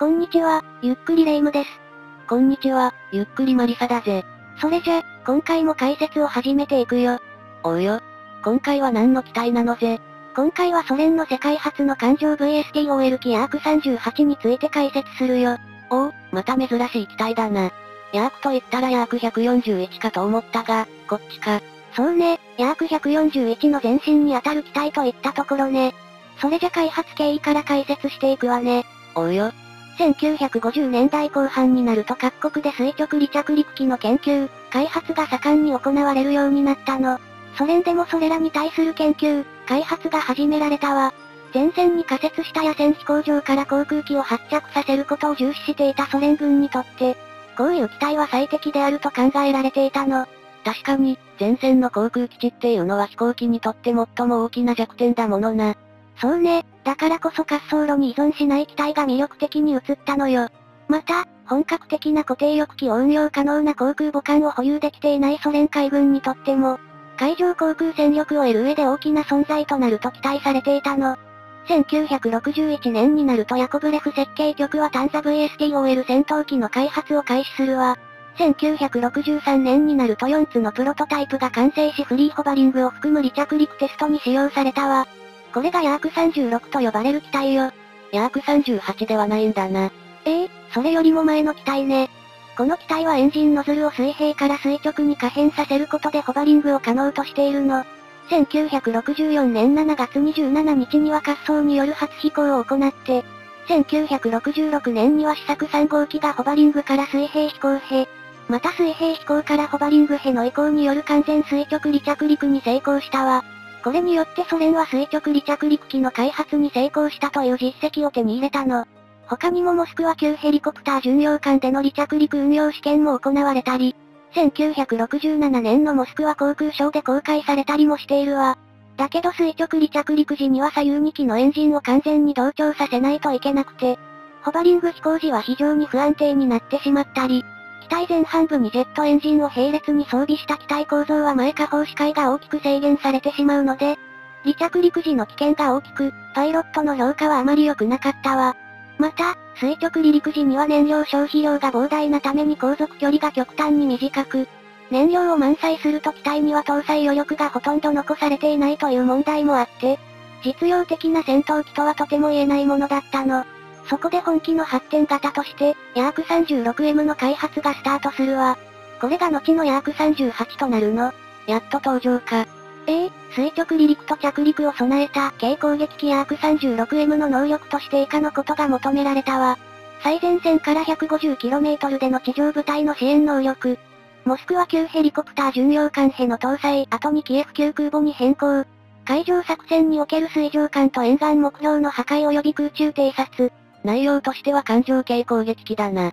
こんにちは、ゆっくりレ夢ムです。こんにちは、ゆっくりマリサだぜ。それじゃ、今回も解説を始めていくよ。おうよ。今回は何の機体なのぜ？今回はソ連の世界初の環状 VSTOL 機ヤーク38について解説するよ。おお、また珍しい機体だな。ヤークと言ったらヤーク141かと思ったが、こっちか。そうね、ヤーク141の前身にあたる機体といったところね。それじゃ開発経緯から解説していくわね。おうよ。1950年代後半になると各国で垂直離着陸機の研究、開発が盛んに行われるようになったの。ソ連でもそれらに対する研究、開発が始められたわ。前線に仮設した野戦飛行場から航空機を発着させることを重視していたソ連軍にとって、こういう機体は最適であると考えられていたの。確かに、前線の航空基地っていうのは飛行機にとって最も大きな弱点だものな。そうね、だからこそ滑走路に依存しない機体が魅力的に映ったのよ。また、本格的な固定翼機を運用可能な航空母艦を保有できていないソ連海軍にとっても、海上航空戦力を得る上で大きな存在となると期待されていたの。1961年になるとヤコブレフ設計局はタンザ VSTOL 戦闘機の開発を開始するわ。1963年になると4つのプロトタイプが完成しフリーホバリングを含む離着陸テストに使用されたわ。これがヤーク36と呼ばれる機体よ。ヤーク38ではないんだな。ええー、それよりも前の機体ね。この機体はエンジンノズルを水平から垂直に可変させることでホバリングを可能としているの。1964年7月27日には滑走による初飛行を行って、1966年には試作3号機がホバリングから水平飛行へ、また水平飛行からホバリングへの移行による完全垂直離着陸に成功したわ。これによってソ連は垂直離着陸機の開発に成功したという実績を手に入れたの。他にもモスクワ級ヘリコプター巡洋艦での離着陸運用試験も行われたり、1967年のモスクワ航空ショーで公開されたりもしているわ。だけど垂直離着陸時には左右2機のエンジンを完全に同調させないといけなくて、ホバリング飛行時は非常に不安定になってしまったり、体前半部にジェットエンジンを並列に装備した機体構造は前下方視界が大きく制限されてしまうので、離着陸時の危険が大きく、パイロットの評価はあまり良くなかったわ。また、垂直離陸時には燃料消費量が膨大なために航続距離が極端に短く、燃料を満載すると機体には搭載余力がほとんど残されていないという問題もあって、実用的な戦闘機とはとても言えないものだったの。そこで本機の発展型として、ヤーク 36M の開発がスタートするわ。これが後のヤーク38となるの。やっと登場か。ええー、垂直離陸と着陸を備えた軽攻撃機ヤーク 36M の能力として以下のことが求められたわ。最前線から 150km での地上部隊の支援能力。モスクワ級ヘリコプター巡洋艦への搭載、後にキエフ級空母に変更。海上作戦における水上艦と沿岸目標の破壊及び空中偵察。内容としては艦上系攻撃機だな。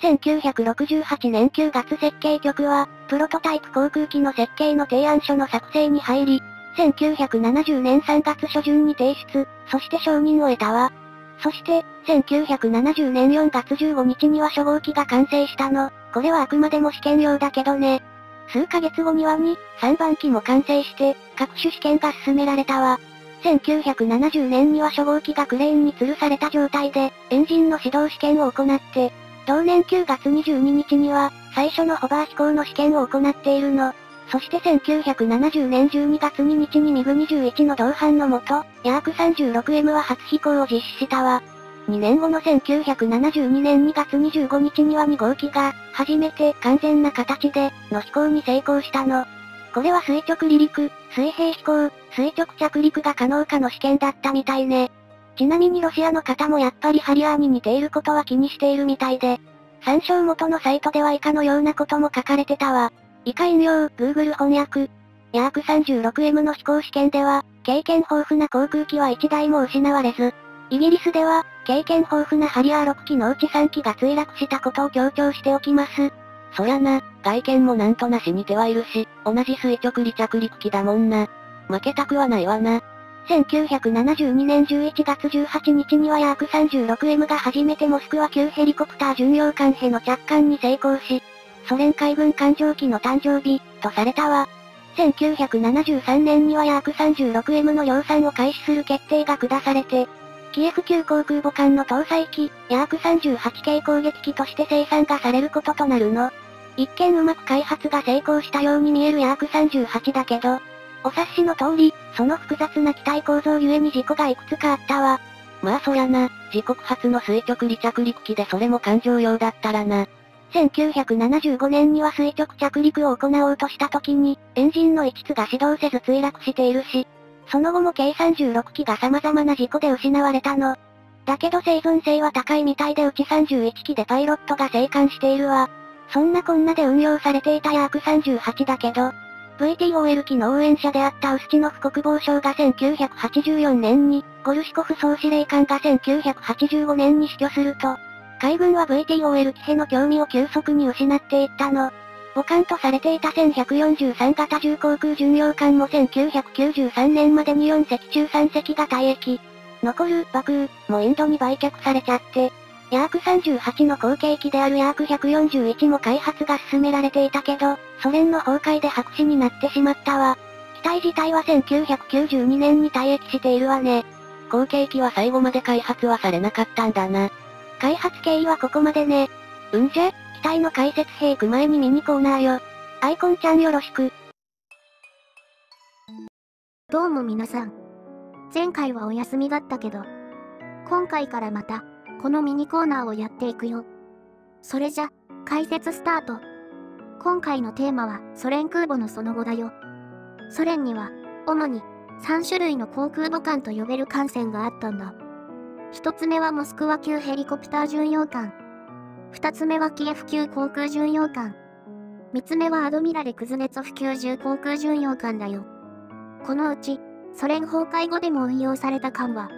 1968年9月設計局は、プロトタイプ航空機の設計の提案書の作成に入り、1970年3月初旬に提出、そして承認を得たわ。そして、1970年4月15日には初号機が完成したの。これはあくまでも試験用だけどね。数ヶ月後には2、3番機も完成して、各種試験が進められたわ。1970年には初号機がクレーンに吊るされた状態で、エンジンの始動試験を行って、同年9月22日には、最初のホバー飛行の試験を行っているの。そして1970年12月2日にミグ21の同伴のもと、ヤーク 36M は初飛行を実施したわ。2年後の1972年2月25日には2号機が、初めて完全な形で、の飛行に成功したの。これは垂直離陸、水平飛行、垂直着陸が可能かの試験だったみたいね。ちなみにロシアの方もやっぱりハリアーに似ていることは気にしているみたいで、参照元のサイトでは以下のようなことも書かれてたわ。以下引用、Google 翻訳。ヤーク 36M の飛行試験では、経験豊富な航空機は1台も失われず、イギリスでは、経験豊富なハリアー6機のうち3機が墜落したことを強調しておきます。そりゃな、外見もなんとなし似てはいるし、同じ垂直離着陸機だもんな。負けたくはないわな。1972年11月18日にはヤーク 36M が初めてモスクワ級ヘリコプター巡洋艦への着艦に成功し、ソ連海軍艦上機の誕生日、とされたわ。1973年にはヤーク 36M の量産を開始する決定が下されて、キエフ級航空母艦の搭載機、ヤーク38系攻撃機として生産がされることとなるの。一見うまく開発が成功したように見えるヤーク38だけど、お察しの通り、その複雑な機体構造ゆえに事故がいくつかあったわ。まあそりゃな、自国初の垂直離着陸機でそれも艦上用だったらな。1975年には垂直着陸を行おうとした時に、エンジンの一つが始動せず墜落しているし、その後も計36機が様々な事故で失われたの。だけど生存性は高いみたいでうち31機でパイロットが生還しているわ。そんなこんなで運用されていたヤーク38だけど、VTOL 機の応援者であったウスチノフ国防省が1984年に、ゴルシコフ総司令官が1985年に死去すると、海軍は VTOL 機への興味を急速に失っていったの。母艦とされていた1143型重航空巡洋艦も1993年までに4隻中3隻が退役。残る、バクー、もインドに売却されちゃって。ヤーク38の後継機であるヤーク141も開発が進められていたけど、ソ連の崩壊で白紙になってしまったわ。機体自体は1992年に退役しているわね。後継機は最後まで開発はされなかったんだな。開発経緯はここまでね。うんじゃ、機体の解説兵行く前にミニコーナーよ。アイコンちゃんよろしく。どうも皆さん。前回はお休みだったけど、今回からまた、このミニコーナーをやっていくよ。それじゃ、解説スタート。今回のテーマは、ソ連空母のその後だよ。ソ連には、主に、3種類の航空母艦と呼べる艦船があったんだ。一つ目はモスクワ級ヘリコプター巡洋艦。二つ目はキエフ級航空巡洋艦。三つ目はアドミラル・クズネツォフ級重航空巡洋艦だよ。このうち、ソ連崩壊後でも運用された艦は、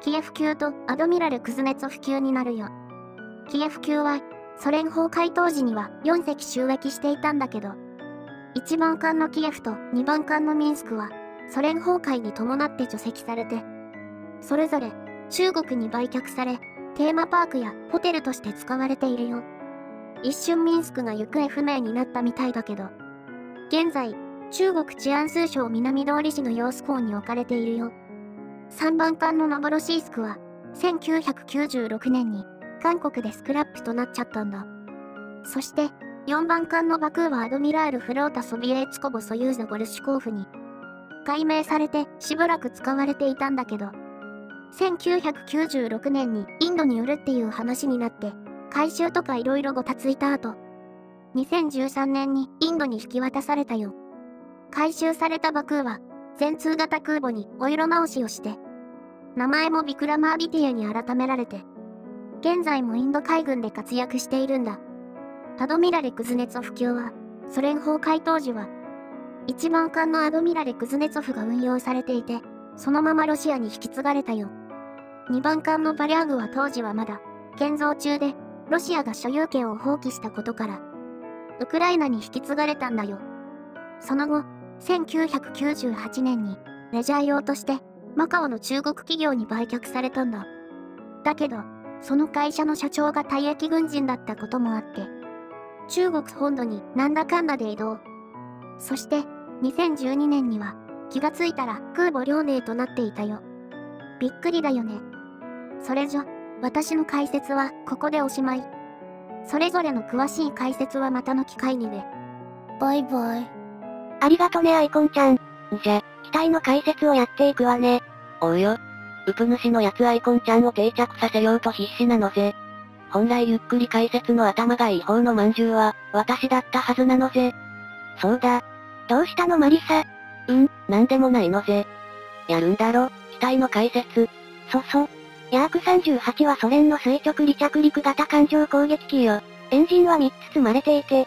キエフ級とアドミラル・クズネツォフ級になるよ。キエフ級は、ソ連崩壊当時には4隻収益していたんだけど、1番艦のキエフと2番艦のミンスクは、ソ連崩壊に伴って除籍されて、それぞれ中国に売却され、テーマパークやホテルとして使われているよ。一瞬ミンスクが行方不明になったみたいだけど、現在、中国治安数省南通り市の様子港に置かれているよ。3番艦のノボロシースクは、1996年に韓国でスクラップとなっちゃったんだ。そして、4番艦のバクーはアドミラール・フロータ・ソビエーツコボ・ソユーザ・ゴルシュコーフに、改名されてしばらく使われていたんだけど、1996年にインドに売るっていう話になって、回収とか色々ごたついた後、2013年にインドに引き渡されたよ。回収されたバクーは、全通型空母にお色直しをして、名前もビクラマービティエに改められて、現在もインド海軍で活躍しているんだ。アドミラレ・クズネツォフ級は、ソ連崩壊当時は、一番艦のアドミラレ・クズネツォフが運用されていて、そのままロシアに引き継がれたよ。2番艦のバリャーグは当時はまだ、建造中で、ロシアが所有権を放棄したことから、ウクライナに引き継がれたんだよ。その後、1998年に、レジャー用として、マカオの中国企業に売却されたんだ。だけど、その会社の社長が退役軍人だったこともあって、中国本土になんだかんだで移動。そして、2012年には、気がついたら空母遼寧となっていたよ。びっくりだよね。それじゃ、私の解説はここでおしまい。それぞれの詳しい解説はまたの機会にね。バイバイ。ありがとねアイコンちゃん。じゃ、機体の解説をやっていくわね。おうよ。ウプ主のやつアイコンちゃんを定着させようと必死なのぜ。本来ゆっくり解説の頭がいい方のまんじゅうは、私だったはずなのぜ。そうだ。どうしたのマリサ？うん、なんでもないのぜ。やるんだろ、機体の解説。そそ。ヤーク38はソ連の垂直離着陸型艦上攻撃機よ。エンジンは3つ積まれていて、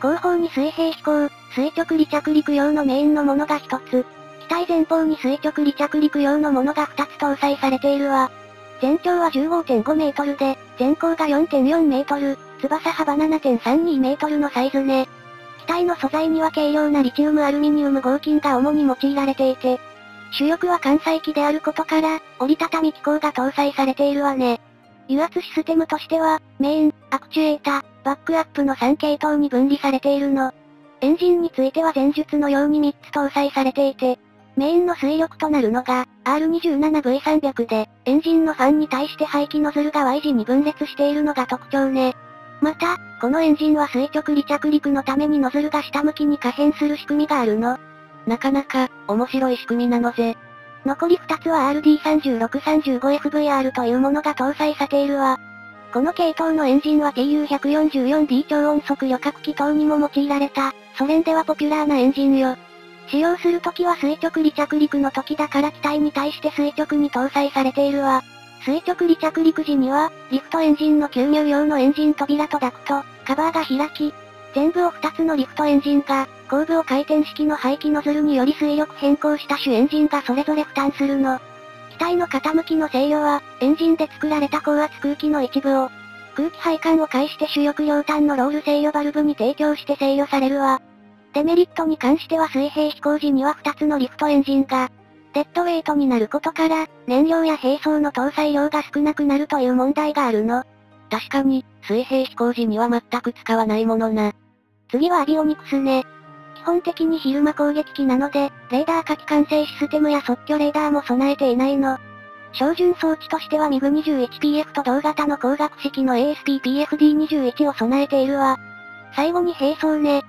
後方に水平飛行、垂直離着陸用のメインのものが1つ。機体前方に垂直離着陸用のものが2つ搭載されているわ。全長は15.5メートルで、全高が4.4メートル、翼幅7.32メートルのサイズね。機体の素材には軽量なリチウムアルミニウム合金が主に用いられていて、主翼は関西機であることから、折りたたみ機構が搭載されているわね。油圧システムとしては、メイン、アクチュエータ、バックアップの3系統に分離されているの。エンジンについては前述のように3つ搭載されていて、メインの水力となるのが、R27V300 で、エンジンのファンに対して排気ノズルが Y 字に分裂しているのが特徴ね。また、このエンジンは垂直離着陸のためにノズルが下向きに可変する仕組みがあるの。なかなか、面白い仕組みなのぜ。残り2つは RD3635FVR というものが搭載されているわ。この系統のエンジンは TU144D 超音速旅客機等にも用いられた、ソ連ではポピュラーなエンジンよ。使用するときは垂直離着陸の時だから機体に対して垂直に搭載されているわ。垂直離着陸時には、リフトエンジンの吸入用のエンジン扉とダクト、カバーが開き、全部を2つのリフトエンジンが、後部を回転式の排気ノズルにより水力変更した主エンジンがそれぞれ負担するの。機体の傾きの制御は、エンジンで作られた高圧空気の一部を、空気配管を介して主翼両端のロール制御バルブに提供して制御されるわ。デメリットに関しては水平飛行時には2つのリフトエンジンが、デッドウェイトになることから、燃料や並走の搭載量が少なくなるという問題があるの。確かに、水平飛行時には全く使わないものな。次はアビオニクスね。基本的に昼間攻撃機なので、レーダー火器管制システムや即興レーダーも備えていないの。標準装置としては MiG21PF と同型の光学式の ASP-PFD21 を備えているわ。最後に並走ね。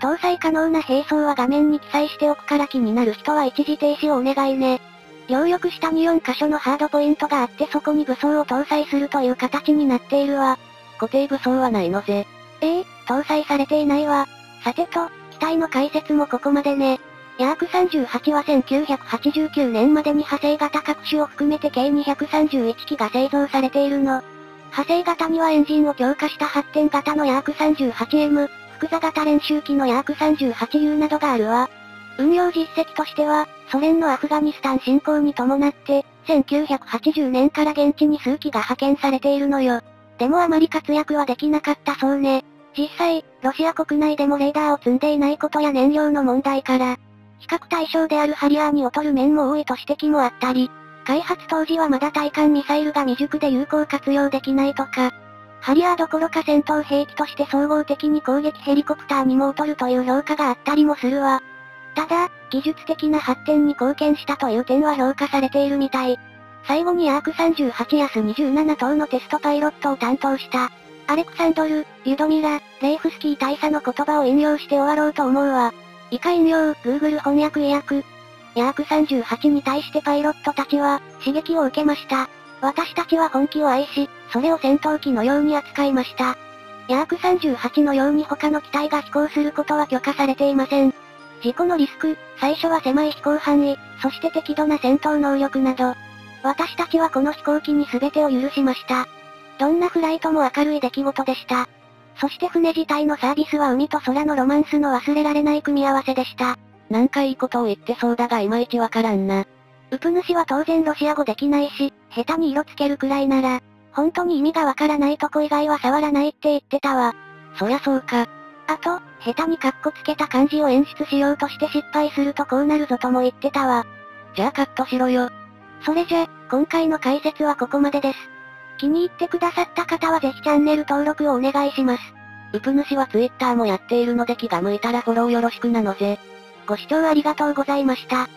搭載可能な並走は画面に記載しておくから気になる人は一時停止をお願いね。両翼下に4箇所のハードポイントがあってそこに武装を搭載するという形になっているわ。固定武装はないのぜ。ええー、搭載されていないわ。さてと、機体の解説もここまでね。ヤーク38は1989年までに派生型各種を含めて計231機が製造されているの。派生型にはエンジンを強化した発展型のヤーク 38M、複座型練習機のヤーク 38U などがあるわ。運用実績としては、ソ連のアフガニスタン侵攻に伴って、1980年から現地に数機が派遣されているのよ。でもあまり活躍はできなかったそうね。実際、ロシア国内でもレーダーを積んでいないことや燃料の問題から、比較対象であるハリアーに劣る面も多いと指摘もあったり、開発当時はまだ対艦ミサイルが未熟で有効活用できないとか、ハリアーどころか戦闘兵器として総合的に攻撃ヘリコプターにも劣るという評価があったりもするわ。ただ、技術的な発展に貢献したという点は評価されているみたい。最後にアーク38やス27等のテストパイロットを担当した、アレクサンドル、ユドミラ、レイフスキー大佐の言葉を引用して終わろうと思うわ。以下引用、Google 翻訳英訳。ヤーク38に対してパイロットたちは、刺激を受けました。私たちは本気を愛し、それを戦闘機のように扱いました。ヤーク38のように他の機体が飛行することは許可されていません。事故のリスク、最初は狭い飛行範囲、そして適度な戦闘能力など。私たちはこの飛行機に全てを許しました。どんなフライトも明るい出来事でした。そして船自体のサービスは海と空のロマンスの忘れられない組み合わせでした。なんかいいことを言ってそうだがいまいちわからんな。ウプ主は当然ロシア語できないし、下手に色つけるくらいなら、本当に意味がわからないとこ以外は触らないって言ってたわ。そりゃそうか。あと、下手にカッコつけた漢字を演出しようとして失敗するとこうなるぞとも言ってたわ。じゃあカットしろよ。それじゃ、今回の解説はここまでです。気に入ってくださった方はぜひチャンネル登録をお願いします。うぷ主は Twitter もやっているので気が向いたらフォローよろしくなのぜ。ご視聴ありがとうございました。